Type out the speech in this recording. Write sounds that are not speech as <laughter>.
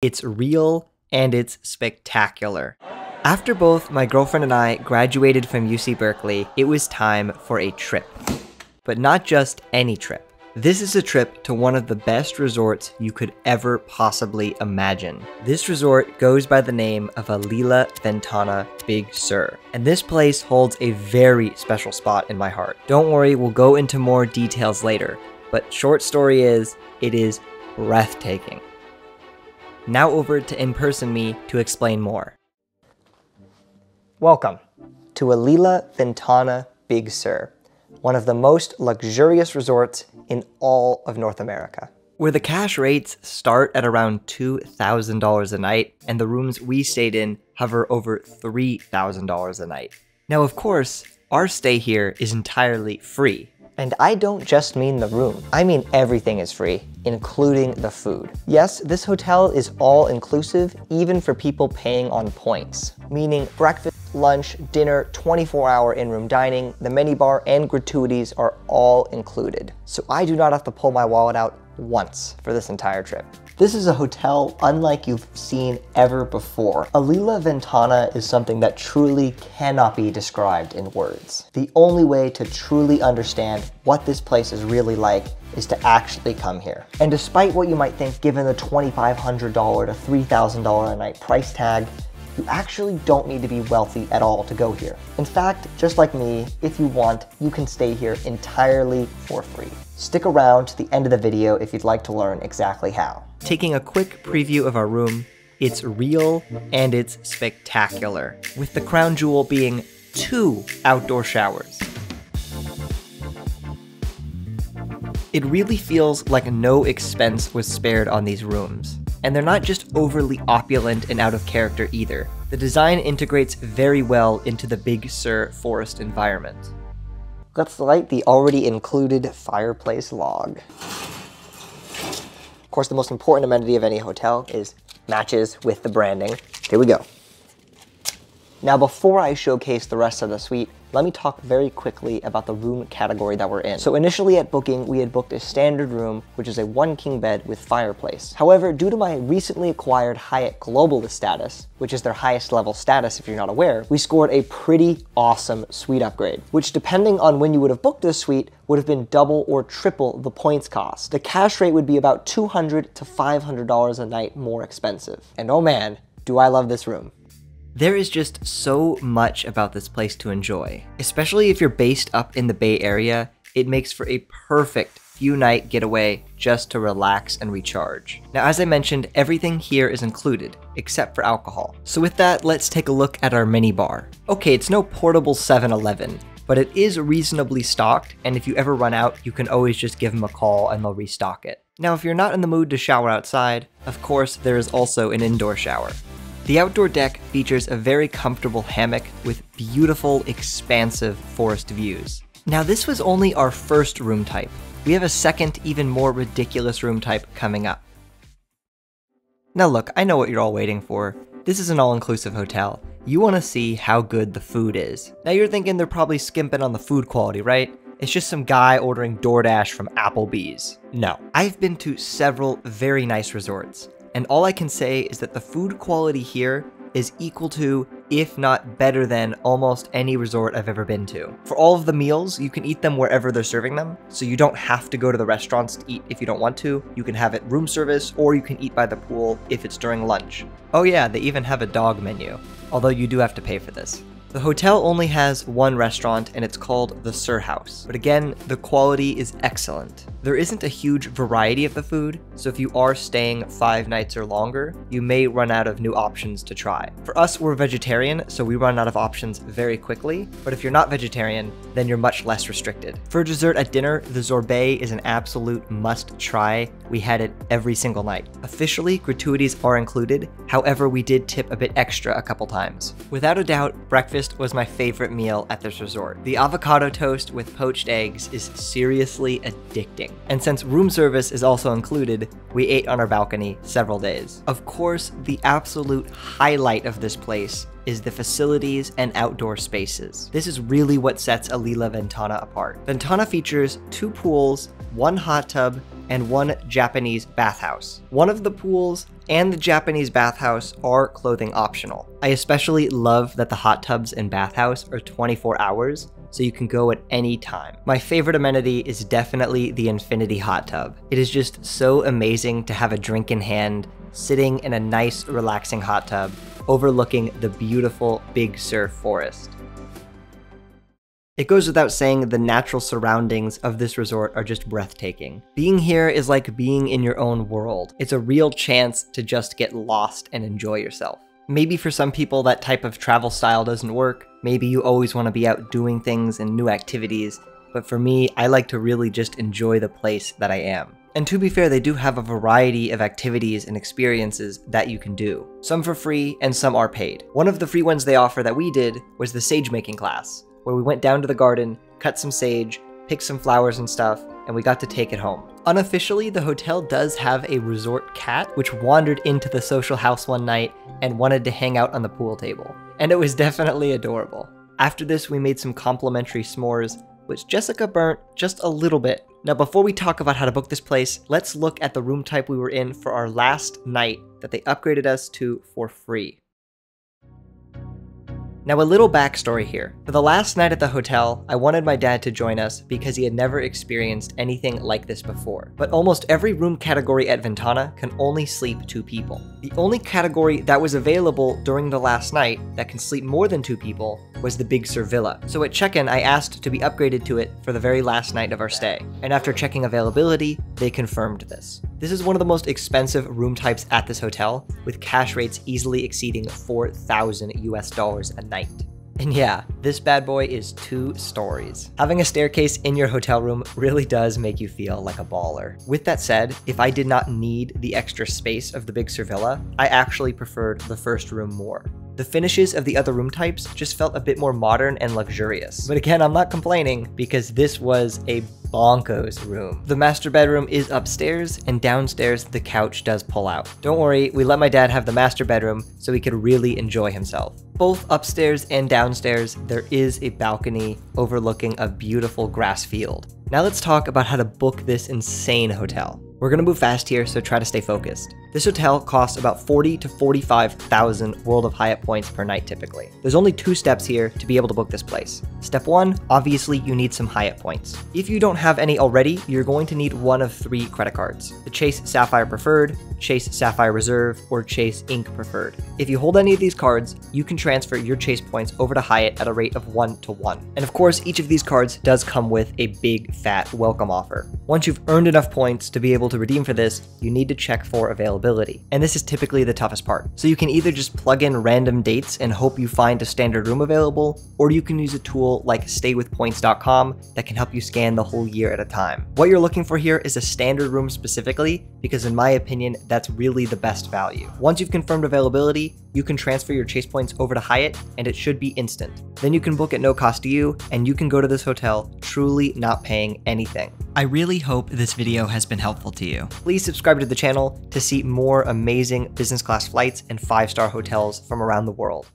It's real and it's spectacular. After both my girlfriend and I graduated from UC Berkeley, it was time for a trip. But not just any trip. This is a trip to one of the best resorts you could ever possibly imagine. This resort goes by the name of Alila Ventana Big Sur, and this place holds a very special spot in my heart. Don't worry, we'll go into more details later, but short story is, it is breathtaking. Now over to in-person me to explain more. Welcome to Alila Ventana Big Sur, one of the most luxurious resorts in all of North America. Where the cash rates start at around $2,000 a night, and the rooms we stayed in hover over $3,000 a night. Now, of course, our stay here is entirely free, and I don't just mean the room. I mean everything is free, including the food. Yes, this hotel is all inclusive, even for people paying on points, meaning breakfast, lunch, dinner, 24 hour in-room dining, the minibar, and gratuities are all included. So I do not have to pull my wallet out once for this entire trip. This is a hotel unlike you've seen ever before. Alila Ventana is something that truly cannot be described in words. The only way to truly understand what this place is really like is to actually come here. And despite what you might think given the $2,500 to $3,000 a night price tag, you actually don't need to be wealthy at all to go here. In fact, just like me, if you want, you can stay here entirely for free. Stick around to the end of the video if you'd like to learn exactly how. Taking a quick preview of our room, it's real and it's spectacular, with the crown jewel being two outdoor showers. It really feels like no expense was spared on these rooms. And they're not just overly opulent and out of character either. The design integrates very well into the Big Sur forest environment. Let's light the already included fireplace log. Of course, the most important amenity of any hotel is matches with the branding. Here we go. Now, before I showcase the rest of the suite, let me talk very quickly about the room category that we're in. So initially at booking, we had booked a standard room, which is a one king bed with fireplace. However, due to my recently acquired Hyatt Globalist status, which is their highest level status if you're not aware, we scored a pretty awesome suite upgrade, which depending on when you would have booked this suite, would have been double or triple the points cost. The cash rate would be about 200 to $500 a night more expensive. And oh man, do I love this room. There is just so much about this place to enjoy. Especially if you're based up in the Bay Area, it makes for a perfect few night getaway just to relax and recharge. Now, as I mentioned, everything here is included, except for alcohol. So with that, let's take a look at our mini bar. Okay, it's no portable 7-Eleven, but it is reasonably stocked, and if you ever run out, you can always just give them a call and they'll restock it. Now, if you're not in the mood to shower outside, of course, there is also an indoor shower. The outdoor deck features a very comfortable hammock with beautiful, expansive forest views. Now this was only our first room type. We have a second, even more ridiculous room type coming up. Now look, I know what you're all waiting for. This is an all-inclusive hotel. You want to see how good the food is. Now you're thinking they're probably skimping on the food quality, right? It's just some guy ordering DoorDash from Applebee's. No. I've been to several very nice resorts and all I can say is that the food quality here is equal to, if not better than, almost any resort I've ever been to. For all of the meals, you can eat them wherever they're serving them, so you don't have to go to the restaurants to eat if you don't want to. You can have it room service, or you can eat by the pool if it's during lunch. Oh yeah, they even have a dog menu, although you do have to pay for this. The hotel only has one restaurant and it's called the Sur House, but again, the quality is excellent. There isn't a huge variety of the food, so if you are staying five nights or longer, you may run out of new options to try. For us, we're vegetarian, so we run out of options very quickly, but if you're not vegetarian, then you're much less restricted. For dessert at dinner, the sorbet is an absolute must try. We had it every single night. Officially, gratuities are included, however, we did tip a bit extra a couple times. Without a doubt, breakfast was my favorite meal at this resort. The avocado toast with poached eggs is seriously addicting. And since room service is also included, we ate on our balcony several days. Of course, the absolute highlight of this place is the facilities and outdoor spaces. This is really what sets Alila Ventana apart. Ventana features two pools, one hot tub, and one Japanese bathhouse. One of the pools and the Japanese bathhouse are clothing optional. I especially love that the hot tubs and bathhouse are 24 hours, so you can go at any time. My favorite amenity is definitely the infinity hot tub. It is just so amazing to have a drink in hand, sitting in a nice, relaxing hot tub, overlooking the beautiful Big Sur forest. It goes without saying the natural surroundings of this resort are just breathtaking. Being here is like being in your own world. It's a real chance to just get lost and enjoy yourself. Maybe for some people that type of travel style doesn't work. Maybe you always want to be out doing things and new activities. But for me, I like to really just enjoy the place that I am. And to be fair, they do have a variety of activities and experiences that you can do. Some for free and some are paid. One of the free ones they offer that we did was the sage making class where we went down to the garden, cut some sage, picked some flowers and stuff, and we got to take it home. Unofficially, the hotel does have a resort cat, which wandered into the social house one night and wanted to hang out on the pool table. And it was <laughs> definitely adorable. After this, we made some complimentary s'mores, which Jessica burnt just a little bit. Now, before we talk about how to book this place, let's look at the room type we were in for our last night that they upgraded us to for free. Now, a little backstory here. For the last night at the hotel, I wanted my dad to join us because he had never experienced anything like this before. But almost every room category at Ventana can only sleep two people. The only category that was available during the last night that can sleep more than two people was the Big Sur Villa. So at check-in, I asked to be upgraded to it for the very last night of our stay. And after checking availability, they confirmed this. This is one of the most expensive room types at this hotel, with cash rates easily exceeding 4,000 US dollars a night. And yeah, this bad boy is two stories. Having a staircase in your hotel room really does make you feel like a baller. With that said, if I did not need the extra space of the Big Sur Villa, I actually preferred the first room more. The finishes of the other room types just felt a bit more modern and luxurious. But again, I'm not complaining because this was a bonkos room. The master bedroom is upstairs and downstairs the couch does pull out. Don't worry, we let my dad have the master bedroom so he could really enjoy himself. Both upstairs and downstairs, there is a balcony overlooking a beautiful grass field. Now let's talk about how to book this insane hotel. We're gonna move fast here, so try to stay focused. This hotel costs about 40 to 45,000 World of Hyatt points per night typically. There's only two steps here to be able to book this place. Step one, obviously you need some Hyatt points. If you don't have any already, you're going to need one of three credit cards. The Chase Sapphire Preferred, Chase Sapphire Reserve, or Chase Ink Preferred. If you hold any of these cards, you can transfer your Chase points over to Hyatt at a rate of 1 to 1. And of course, each of these cards does come with a big fat welcome offer. Once you've earned enough points to be able to redeem for this, you need to check for availability. And this is typically the toughest part. So you can either just plug in random dates and hope you find a standard room available, or you can use a tool like staywithpoints.com that can help you scan the whole year at a time. What you're looking for here is a standard room specifically, because in my opinion, that's really the best value. Once you've confirmed availability, you can transfer your Chase points over to Hyatt and it should be instant. Then you can book at no cost to you and you can go to this hotel truly not paying anything. I really hope this video has been helpful to you. Please subscribe to the channel to see more amazing business class flights and five-star hotels from around the world.